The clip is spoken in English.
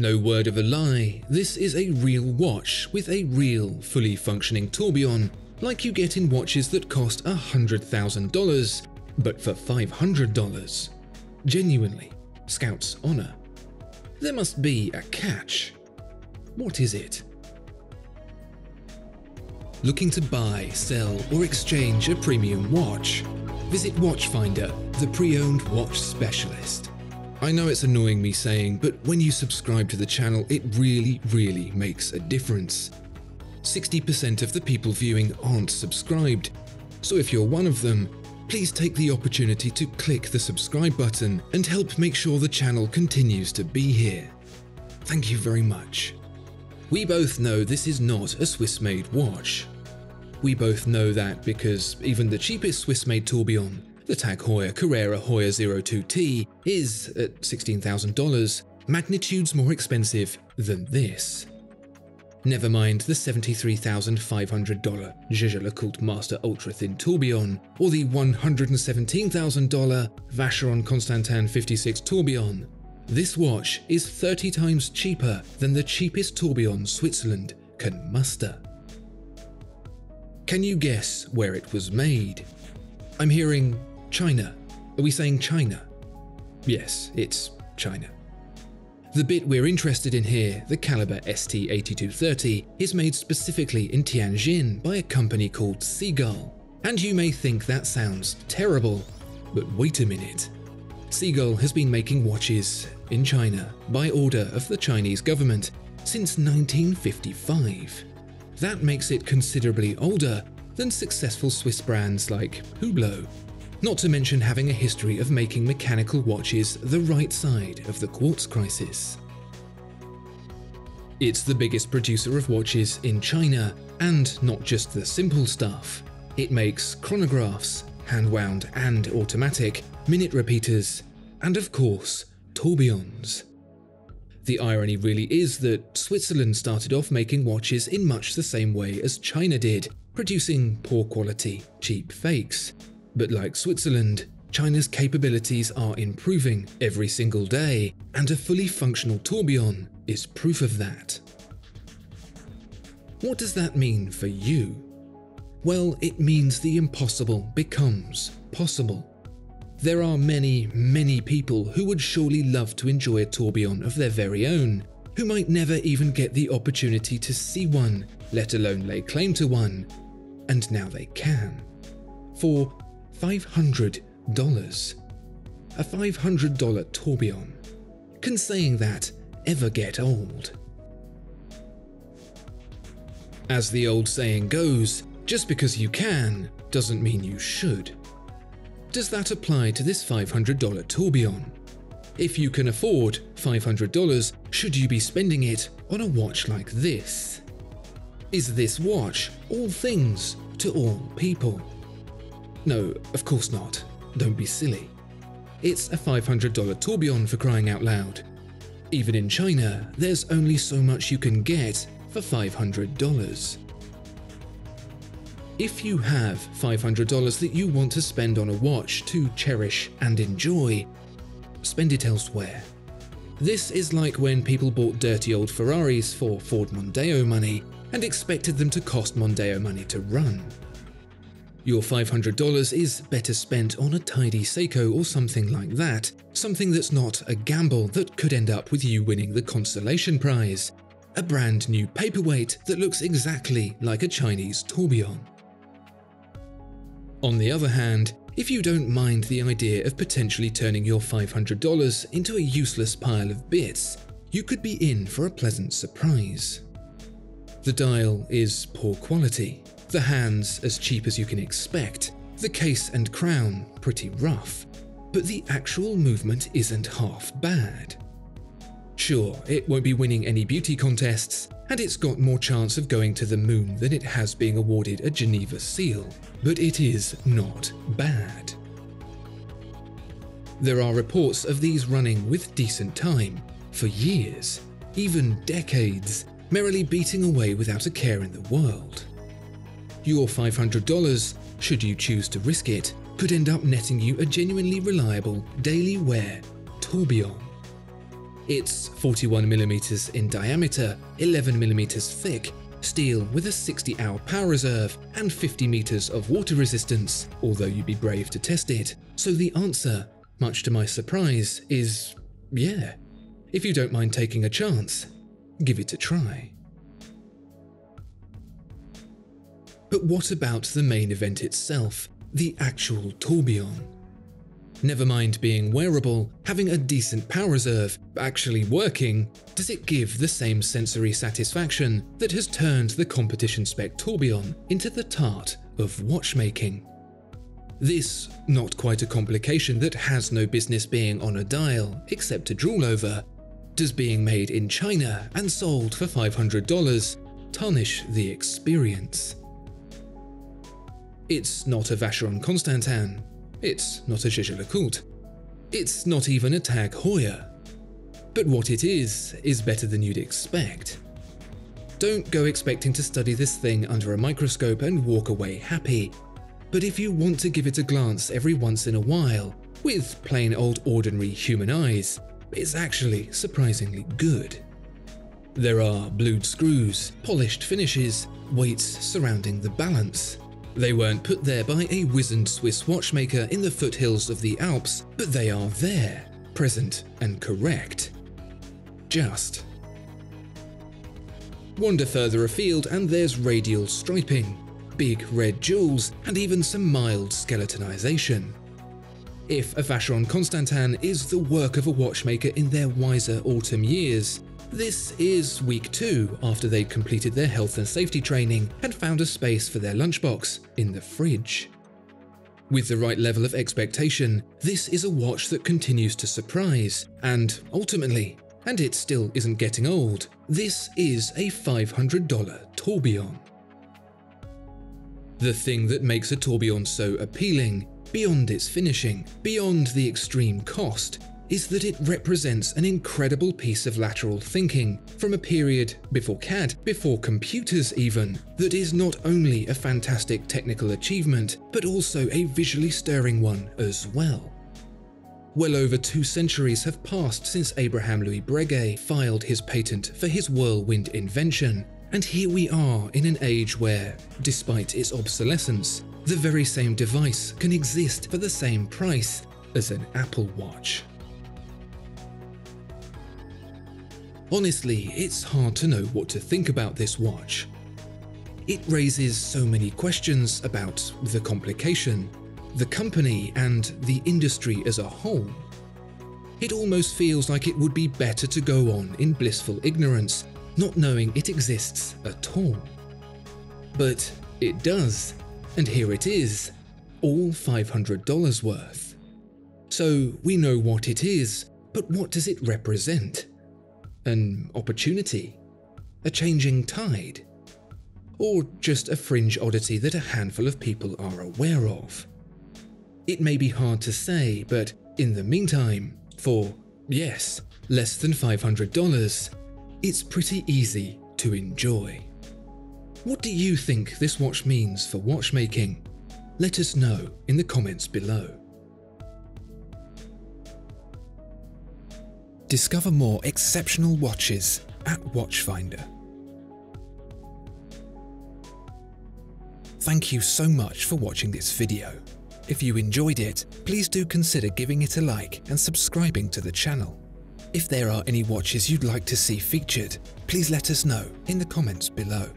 No word of a lie, this is a real watch with a real, fully functioning tourbillon, like you get in watches that cost $100,000, but for $500. Genuinely, Scout's honour. There must be a catch. What is it? Looking to buy, sell, or exchange a premium watch? Visit Watchfinder, the pre owned watch specialist. I know it's annoying me saying, but when you subscribe to the channel, it really, really makes a difference. 60% of the people viewing aren't subscribed, so if you're one of them, please take the opportunity to click the subscribe button and help make sure the channel continues to be here. Thank you very much. We both know this is not a Swiss made watch. We both know that because even the cheapest Swiss made tourbillon, the Tag Heuer Carrera Heuer 02T, is, at $16,000, magnitudes more expensive than this. Never mind the $73,500 Jaeger-LeCoultre Master Ultra Thin Tourbillon or the $117,000 Vacheron Constantin 56 Tourbillon. This watch is 30 times cheaper than the cheapest tourbillon Switzerland can muster. Can you guess where it was made? I'm hearing China. Are we saying China? Yes, it's China. The bit we're interested in here, the caliber ST8230, is made specifically in Tianjin by a company called Seagull. And you may think that sounds terrible, but wait a minute. Seagull has been making watches in China by order of the Chinese government since 1955. That makes it considerably older than successful Swiss brands like Hublot, not to mention having a history of making mechanical watches the right side of the quartz crisis. It's the biggest producer of watches in China, and not just the simple stuff. It makes chronographs, hand wound and automatic, minute repeaters, and of course, tourbillons. The irony really is that Switzerland started off making watches in much the same way as China did, producing poor quality, cheap fakes. But like Switzerland, China's capabilities are improving every single day, and a fully functional tourbillon is proof of that. What does that mean for you? Well, it means the impossible becomes possible. There are many, many people who would surely love to enjoy a tourbillon of their very own, who might never even get the opportunity to see one, let alone lay claim to one, and now they can. For $500, a $500 tourbillon. Can saying that ever get old? As the old saying goes, just because you can doesn't mean you should. Does that apply to this $500 tourbillon? If you can afford $500, should you be spending it on a watch like this? Is this watch all things to all people? No, of course not. Don't be silly. It's a $500 tourbillon for crying out loud. Even in China, there's only so much you can get for $500. If you have $500 that you want to spend on a watch to cherish and enjoy, spend it elsewhere. This is like when people bought dirty old Ferraris for Ford Mondeo money and expected them to cost Mondeo money to run. Your $500 is better spent on a tidy Seiko or something like that, something that's not a gamble that could end up with you winning the consolation prize, a brand new paperweight that looks exactly like a Chinese tourbillon. On the other hand, if you don't mind the idea of potentially turning your $500 into a useless pile of bits, you could be in for a pleasant surprise. The dial is poor quality, the hands as cheap as you can expect, the case and crown pretty rough, but the actual movement isn't half bad. Sure, it won't be winning any beauty contests, and it's got more chance of going to the moon than it has being awarded a Geneva Seal, but it is not bad. There are reports of these running with decent time, for years, even decades, merrily beating away without a care in the world. Your $500, should you choose to risk it, could end up netting you a genuinely reliable daily wear tourbillon. It's 41mm in diameter, 11mm thick, steel with a 60 hour power reserve and 50 meters of water resistance, although you'd be brave to test it. So the answer, much to my surprise, is yeah. If you don't mind taking a chance, give it a try. But what about the main event itself, the actual tourbillon? Never mind being wearable, having a decent power reserve, actually working, does it give the same sensory satisfaction that has turned the competition spec tourbillon into the tart of watchmaking? This, not quite a complication that has no business being on a dial except to drool over, does being made in China and sold for $500 tarnish the experience. It's not a Vacheron Constantin, it's not a Jaeger-LeCoultre. It's not even a Tag Heuer. But what it is, is better than you'd expect. Don't go expecting to study this thing under a microscope and walk away happy. But if you want to give it a glance every once in a while, with plain old ordinary human eyes, it's actually surprisingly good. There are blued screws, polished finishes, weights surrounding the balance, they weren't put there by a wizened Swiss watchmaker in the foothills of the Alps, but they are there, present and correct. Just. Wander further afield and there's radial striping, big red jewels, and even some mild skeletonization. If a Vacheron Constantin is the work of a watchmaker in their wiser autumn years, this is week two after they'd completed their health and safety training and found a space for their lunchbox in the fridge. With the right level of expectation, this is a watch that continues to surprise, and ultimately, and it still isn't getting old, this is a $500 tourbillon. The thing that makes a tourbillon so appealing, beyond its finishing, beyond the extreme cost, is that it represents an incredible piece of lateral thinking from a period before CAD, before computers even, that is not only a fantastic technical achievement, but also a visually stirring one as well. Well over two centuries have passed since Abraham Louis Breguet filed his patent for his whirlwind invention, and here we are in an age where, despite its obsolescence, the very same device can exist for the same price as an Apple Watch. Honestly, it's hard to know what to think about this watch. It raises so many questions about the complication, the company, and the industry as a whole. It almost feels like it would be better to go on in blissful ignorance, not knowing it exists at all. But it does, and here it is, all $500 worth. So we know what it is, but what does it represent? An opportunity? A changing tide? Or just a fringe oddity that a handful of people are aware of? It may be hard to say, but in the meantime, for, yes, less than $500, it's pretty easy to enjoy. What do you think this watch means for watchmaking? Let us know in the comments below. Discover more exceptional watches at Watchfinder. Thank you so much for watching this video. If you enjoyed it, please do consider giving it a like and subscribing to the channel. If there are any watches you'd like to see featured, please let us know in the comments below.